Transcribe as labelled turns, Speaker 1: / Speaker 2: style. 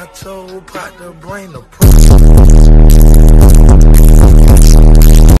Speaker 1: I told Pot to bring the pro.